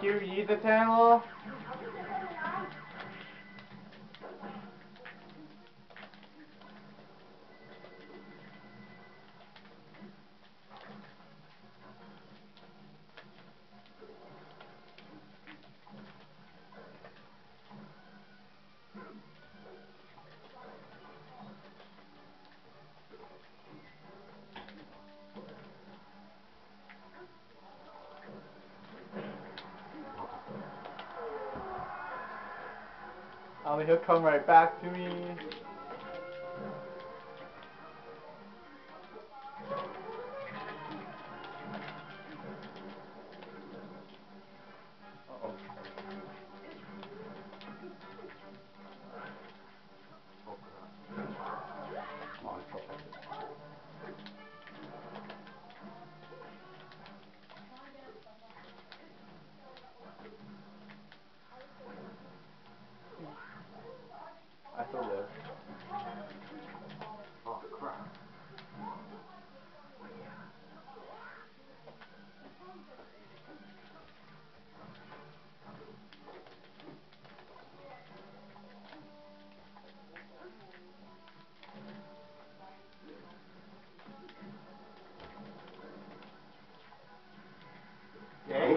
give you the channel. Oh, he'll come right back to me.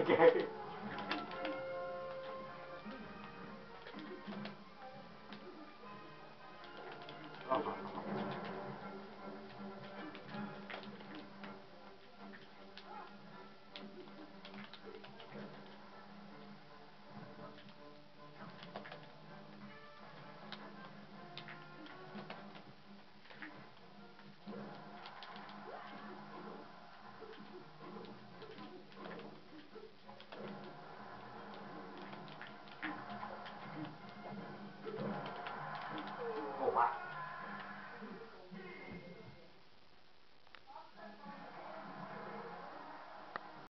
Yay,